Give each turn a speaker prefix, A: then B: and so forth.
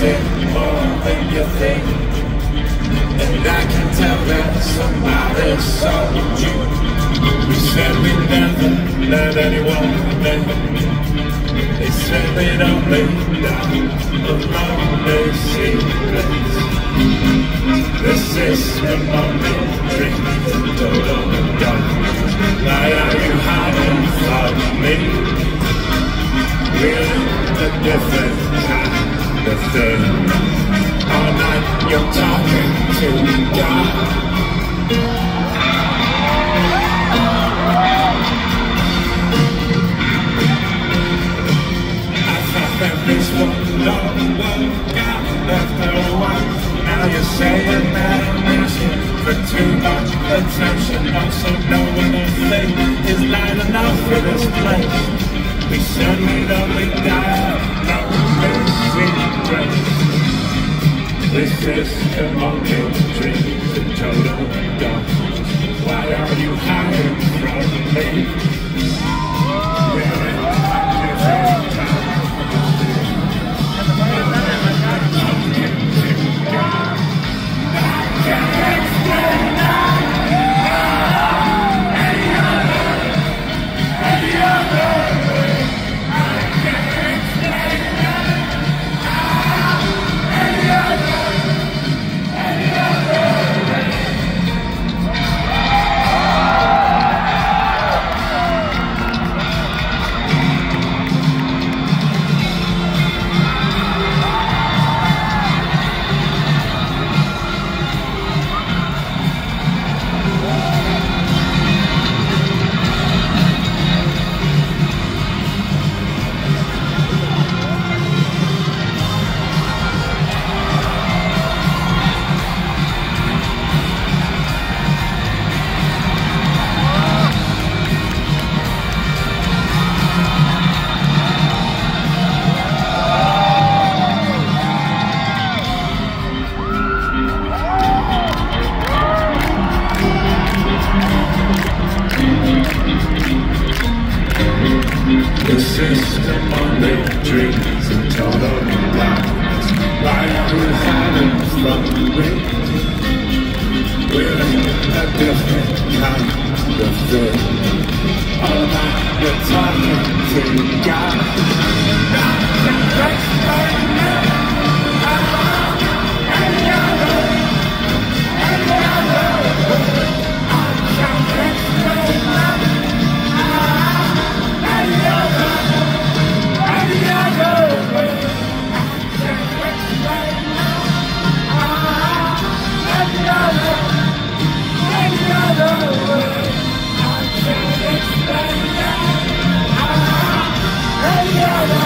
A: thing, more than you think And I can tell that somebody saw you We said we never let anyone in They said we don't lay down alone their secrets The system on me drinks total gun Why are you hiding from me? We're the different kind thing. All night you're talking to God. I thought that this one love work out after a while. Now you're saying that I'm asking for too much attention. Also knowing the thing is not enough for this place. We said we'd only die This system only dreams in total The system only dreams in total darkness. Why are hiding from me? We're in a different kind of thing. All night we're talking to God. Yeah.